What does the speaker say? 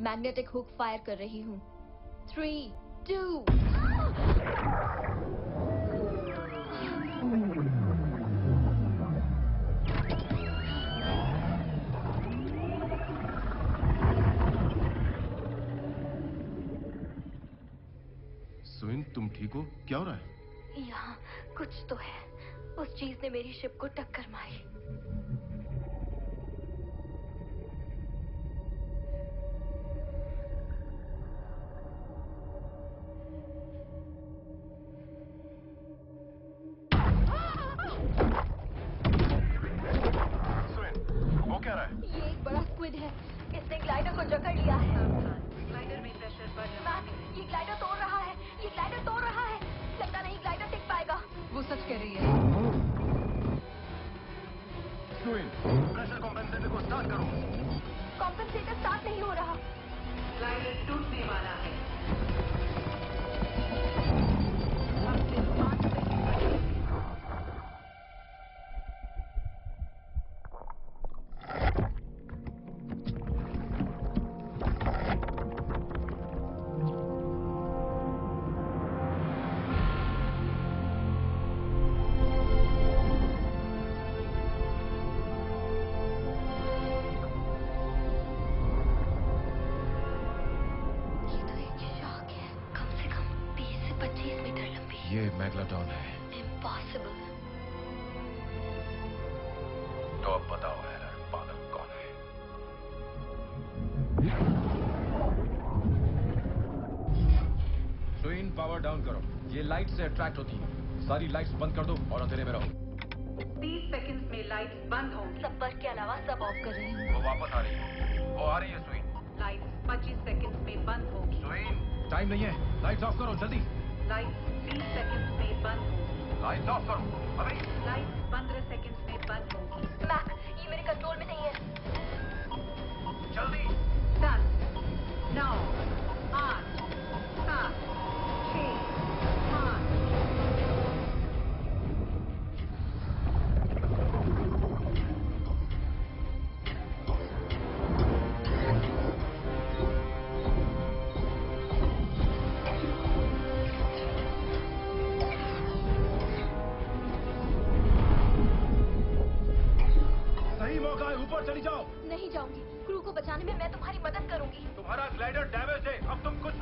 Magnetic hook fire कर रही हूँ। थ्री टू सुइन तुम ठीक हो? क्या हो रहा है? यहाँ कुछ तो है। उस चीज़ ने मेरी शिप को टक्कर मारी। है। इसने ग्लाइडर को जकड़ लिया है। ग्लाइडर में प्रेशर बढ़ रहा ये ग्लाइडर तोड़ रहा है। ये ग्लाइडर तोड़ रहा है। लगता नहीं ग्लाइडर टिक पाएगा। वो सच कह रही है। प्रेशर कॉम्पेंसेटर को स्टार्ट करो। कॉम्पेंसेटर स्टार्ट नहीं हो रहा। 30 से 25 मीटर लंबी ये मैग्लाडॉन है। इम्पॉसिबल तो अब बताओ पागल कौन है? सुइन पावर डाउन करो। ये लाइट से अट्रैक्ट होती है। सारी लाइट्स बंद कर दो और अंधेरे में रहो। तीस सेकंड्स में लाइट्स बंद होंगी। संपर्क के अलावा सब ऑफ़ कर रही हूँ। वो वापस आ रही है। वो आ रही है सुइन लाइट्स पच्चीस सेकंड्स में बंद हो सुइन टाइम नहीं है। लाइट्स ऑफ़ करो जल्दी। लाइट्स तीस सेकंड्स में बंद होगी। लाइट्स ऑफ़ करो अभी लाइट्स पंद्रह सेकंड्स में बंद होंगी। मैक ये मेरे कंट्रोल में नहीं है। मौका है ऊपर चली जाओ। नहीं जाऊँगी। क्रू को बचाने में मैं तुम्हारी मदद करूँगी। तुम्हारा ग्लाइडर डैमेज है। अब तुम कुछ